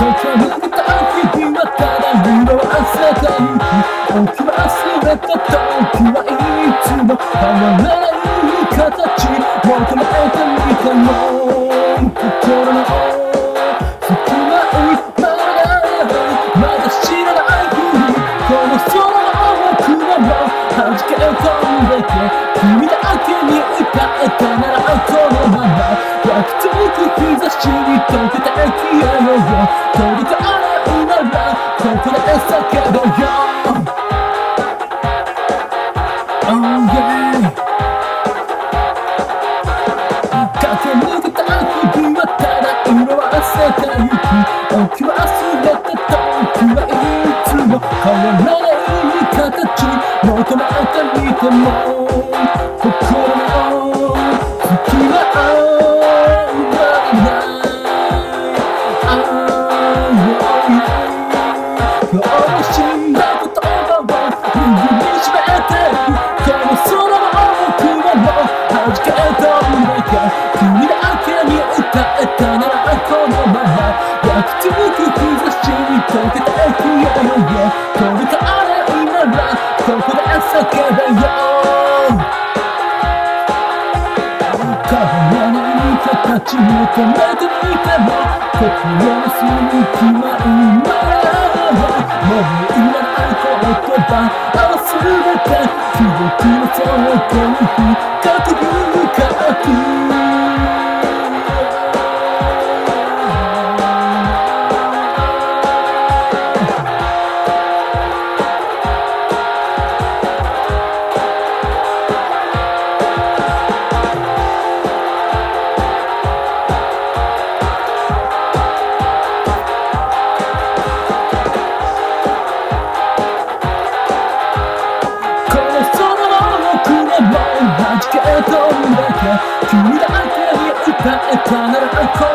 整出た君はただ色あせて時は忘れた時はいつも変わらない形求めてみても心の隙間いっぱいまだ知らない君この空の奥まで弾け飛んでて君だく日差しに溶けて消えよ取り替えるならここで叫ぼうよ Oh yeah. 駆け抜けた日々はただ色あせてゆく置き忘れた時はいつも変わらない形求めてみても君だけに歌えたならこのまま焼き付く日差しに溶けて消えよ。う取り替えるならここで叫べよ。変わらない形求めてみても心の隙間埋まらもういらない言葉忘れて記憶の底にも弾け